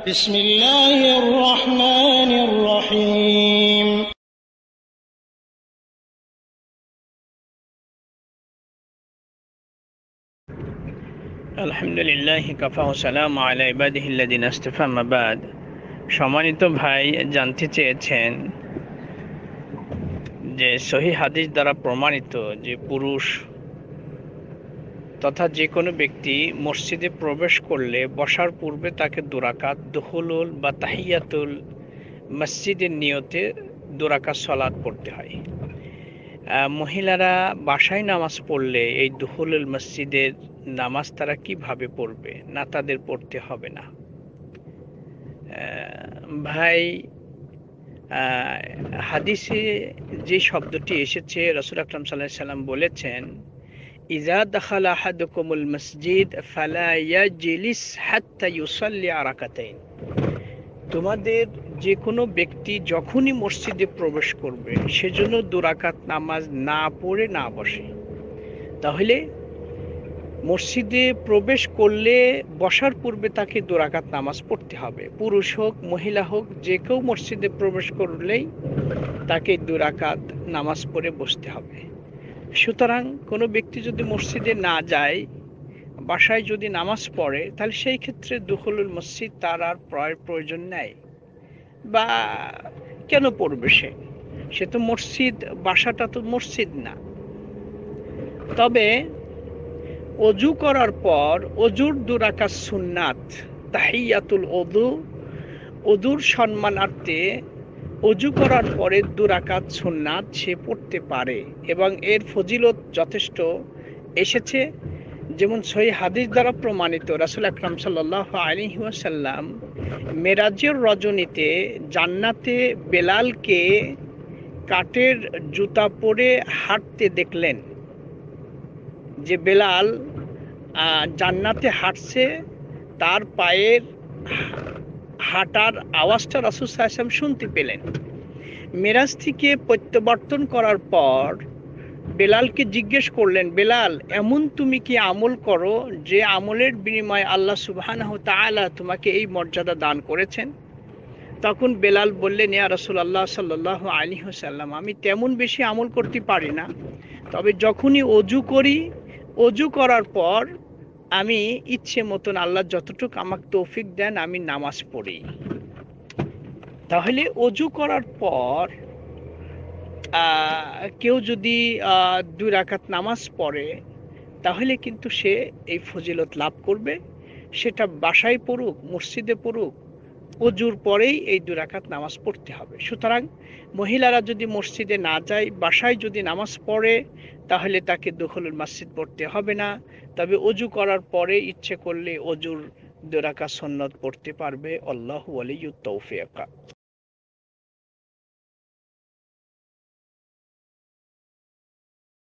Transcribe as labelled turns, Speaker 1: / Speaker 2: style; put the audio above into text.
Speaker 1: بسم الله الرحمن الرحيم
Speaker 2: আলহামদুলিল্লাহ কাফা সালাম আলা ইবাদিহিল্লাদিন আস্তফা মাবাদ সম্মানিত ভাই জানতে চেয়েছেন যে সহি হাদিস দ্বারা প্রমাণিত যে পুরুষ তথা যে কোনো ব্যক্তি মসজিদে প্রবেশ করলে বসার পূর্বে তাকে দুরাকাত, দহুলুল বা তাহিয়াতুল মসজিদের নিয়তে দুরাকাত সলাদ পড়তে হয়। মহিলারা বাসায় নামাজ পড়লে এই দুহুলুল মসজিদের নামাজ তারা কীভাবে পড়বে না তাদের পড়তে হবে না। ভাই হাদিসে যে শব্দটি এসেছে, রসুল আকরাম সাল্লাহ সাল্লাম বলেছেন ইজা দাখাল আহাদুকুমুল মসজিদ ফালা ইয়াজলিস হাত্তা ইউসাল্লি আরাকাতাইন তোমাদের যে কোনো ব্যক্তি যখনই মসজিদে প্রবেশ করবে, সেজন্য দুরাকাত নামাজ না পড়ে না বসে। তাহলে মসজিদে প্রবেশ করলে বসার পূর্বে তাকে দুরাকাত নামাজ পড়তে হবে। পুরুষ হোক, মহিলা হোক, যে কেউ মসজিদে প্রবেশ করলেই তাকে দুরাকাত নামাজ পড়ে বসতে হবে। সুতরাং কোনো ব্যক্তি যদি মসজিদে না যায়, বাসায় যদি নামাজ পড়ে, তাহলে সেই ক্ষেত্রে দুখলুল মসজিদ তার আর প্রয়ের প্রয়োজন নেই। বা কেন পড়বে সে? সে তো মসজিদ, বাসাটা তো মসজিদ না। তবে অজু করার পর অজুর দুরাকাত সুন্নাত, তাহিয়াতুল অদু, অদুর সম্মানার্থে অজু করার পরে দুরাকাত সুন্নাত সে পড়তে পারে এবং এর ফজিলত যথেষ্ট এসেছে। যেমন সহি হাদিস দ্বারা প্রমাণিত, রাসুল আকরাম সাল্লাহ ওয়াসাল্লাম মেরাজের রজনীতে জান্নাতে বেলালকে কাঠের জুতা পরে হাঁটতে দেখলেন। যে বেলাল জান্নাতে হাঁটছে, তার পায়ের হাঁটার আওয়াজটা রাসুল সাহেব শুনতে পেলেন। মেরাজ থেকে প্রত্যাবর্তন করার পর বেলালকে জিজ্ঞেস করলেন, বেলাল, এমন তুমি কি আমল করো যে আমলের বিনিময়ে আল্লাহ সুবহানাহু তোমাকে এই মর্যাদা দান করেছেন? তখন বেলাল বললেন, ইয়া রাসূল আল্লাহ সাল্লাহ আলী সাল্লাম আমি তেমন বেশি আমল করতে পারি না। তবে যখনই অজু করি, অজু করার পর আমি ইচ্ছে মতন আল্লাহ যতটুকু আমাকে তৌফিক দেন, আমি নামাজ পড়ি। তাহলে অজু করার পর কেউ যদি দুই রাকাত নামাজ পড়ে, তাহলে কিন্তু সে এই ফজিলত লাভ করবে। সেটা বাসায় পড়ুক, মসজিদে পড়ুক, অজুর পরেই এই দুই রাকাত নামাজ পড়তে হবে। সুতরাং মহিলারা যদি মসজিদে না যায়, বাসায় যদি নামাজ পড়ে, তাহলে তাকে দখলুল মসজিদ পড়তে হবে না। তবে অজু করার পরে ইচ্ছে করলে অজুর দুরাকা সন্ন্যত পড়তে পারবে। আল্লাহ আলিয়ুত তৌফিকা।